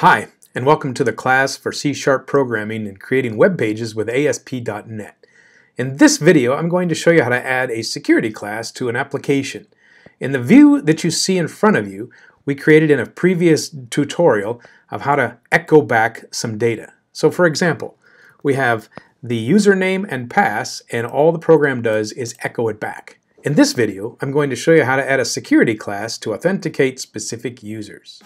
Hi, and welcome to the class for C-sharp programming and creating web pages with ASP.NET. In this video, I'm going to show you how to add a security class to an application. In the view that you see in front of you, we created in a previous tutorial of how to echo back some data. So for example, we have the username and pass, and all the program does is echo it back. In this video, I'm going to show you how to add a security class to authenticate specific users.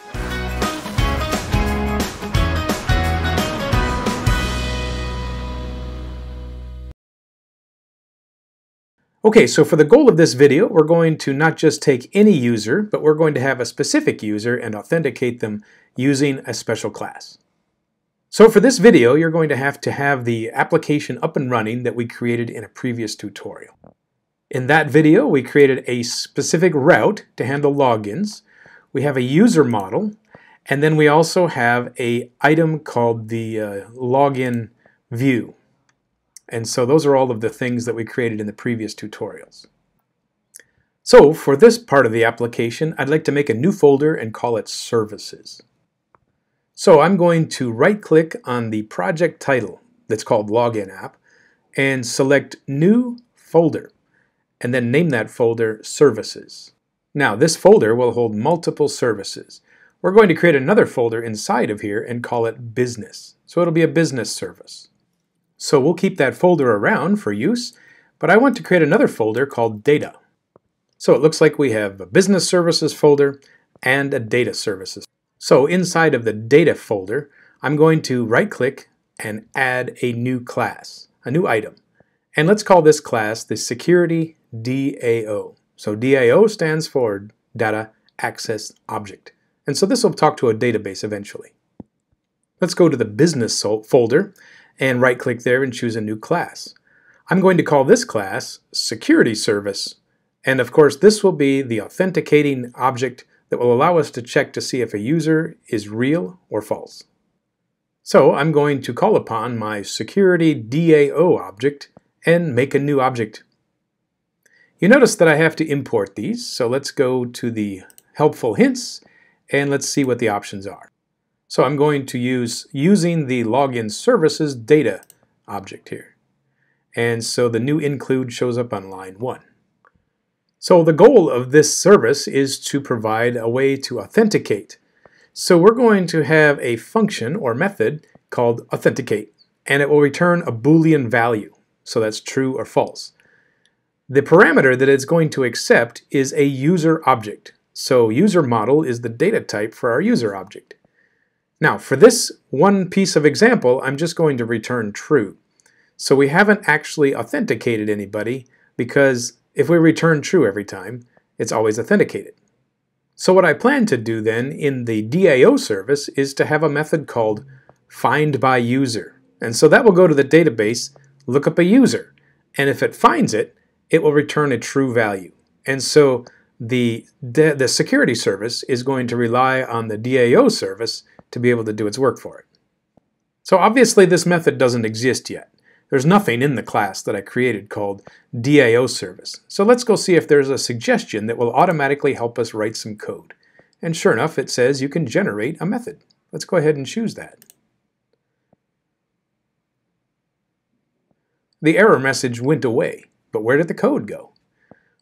Okay, so for the goal of this video, we're going to not just take any user, but we're going to have a specific user and authenticate them using a special class. So for this video, you're going to have to have the application up and running that we created in a previous tutorial. In that video, we created a specific route to handle logins. We have a user model, and then we also have a item called the uh, login view. And so those are all of the things that we created in the previous tutorials. So for this part of the application, I'd like to make a new folder and call it Services. So I'm going to right-click on the project title that's called Login App and select New Folder and then name that folder Services. Now this folder will hold multiple services. We're going to create another folder inside of here and call it Business. So it'll be a business service. So we'll keep that folder around for use, but I want to create another folder called Data. So it looks like we have a Business Services folder and a Data Services. So inside of the Data folder, I'm going to right-click and add a new class, a new item. And let's call this class the Security DAO. So DAO stands for Data Access Object. And so this will talk to a database eventually. Let's go to the Business folder and right click there and choose a new class. I'm going to call this class Security Service, and of course this will be the authenticating object that will allow us to check to see if a user is real or false. So I'm going to call upon my Security DAO object and make a new object. You notice that I have to import these, so let's go to the helpful hints and let's see what the options are. So I'm going to use using the login services data object here. And so the new include shows up on line 1. So the goal of this service is to provide a way to authenticate. So we're going to have a function or method called authenticate, and it will return a Boolean value. So that's true or false. The parameter that it's going to accept is a user object. So user model is the data type for our user object. Now, for this one piece of example, I'm just going to return true. So we haven't actually authenticated anybody because if we return true every time, it's always authenticated. So what I plan to do then in the DAO service is to have a method called find by user. And so that will go to the database, look up a user, and if it finds it, it will return a true value. And so the, the security service is going to rely on the DAO service to be able to do its work for it. So obviously this method doesn't exist yet. There's nothing in the class that I created called DAO service. So let's go see if there's a suggestion that will automatically help us write some code. And sure enough, it says you can generate a method. Let's go ahead and choose that. The error message went away, but where did the code go?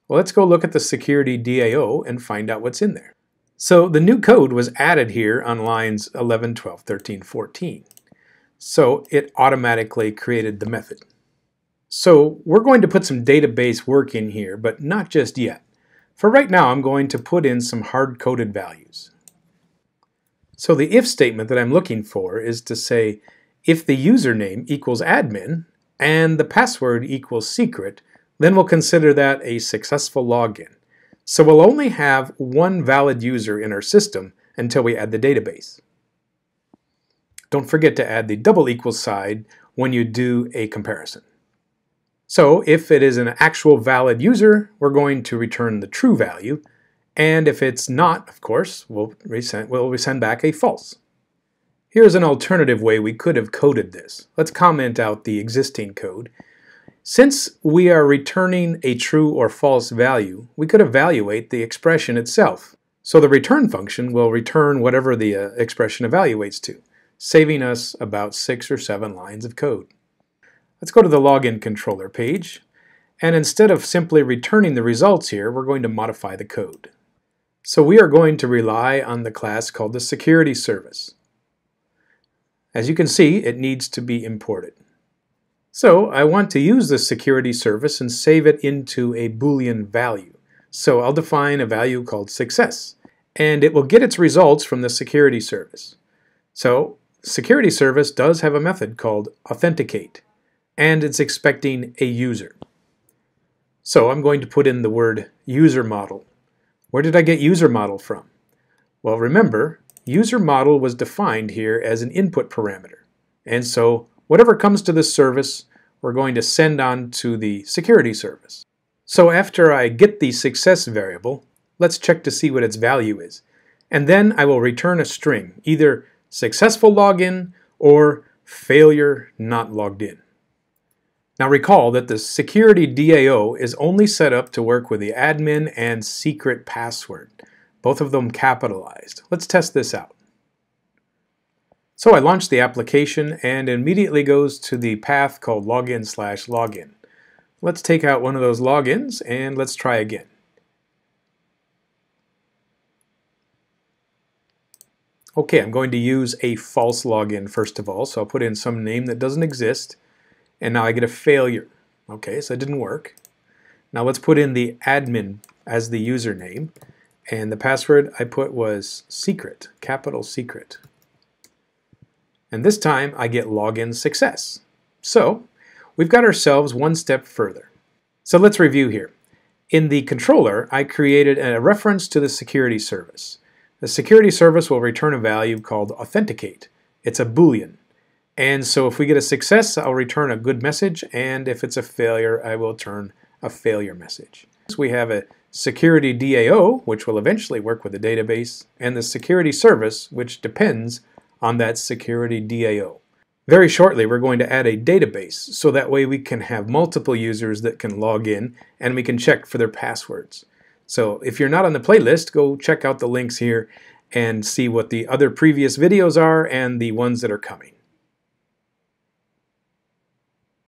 Well, let's go look at the security DAO and find out what's in there. So the new code was added here on lines 11, 12, 13, 14. So it automatically created the method. So we're going to put some database work in here, but not just yet. For right now, I'm going to put in some hard-coded values. So the if statement that I'm looking for is to say if the username equals admin and the password equals secret, then we'll consider that a successful login. So we'll only have one valid user in our system until we add the database. Don't forget to add the double equals side when you do a comparison. So if it is an actual valid user, we're going to return the true value, and if it's not, of course, we'll, resend, we'll send back a false. Here's an alternative way we could have coded this. Let's comment out the existing code since we are returning a true or false value, we could evaluate the expression itself. So the return function will return whatever the uh, expression evaluates to, saving us about six or seven lines of code. Let's go to the login controller page, and instead of simply returning the results here, we're going to modify the code. So we are going to rely on the class called the security service. As you can see, it needs to be imported. So I want to use this security service and save it into a Boolean value. So I'll define a value called success, and it will get its results from the security service. So security service does have a method called authenticate, and it's expecting a user. So I'm going to put in the word user model. Where did I get user model from? Well, remember, user model was defined here as an input parameter. And so whatever comes to this service, we're going to send on to the security service. So after I get the success variable, let's check to see what its value is. And then I will return a string, either successful login or failure not logged in. Now recall that the security DAO is only set up to work with the admin and secret password, both of them capitalized. Let's test this out. So I launch the application and immediately goes to the path called login slash login. Let's take out one of those logins and let's try again. Okay, I'm going to use a false login first of all, so I'll put in some name that doesn't exist, and now I get a failure. Okay, so it didn't work. Now let's put in the admin as the username, and the password I put was secret, capital secret. And this time I get login success. So we've got ourselves one step further. So let's review here. In the controller, I created a reference to the security service. The security service will return a value called authenticate. It's a boolean. And so if we get a success, I'll return a good message, and if it's a failure, I will turn a failure message. So we have a security DAO, which will eventually work with the database, and the security service, which depends on that security DAO. Very shortly, we're going to add a database so that way we can have multiple users that can log in and we can check for their passwords. So if you're not on the playlist, go check out the links here and see what the other previous videos are and the ones that are coming.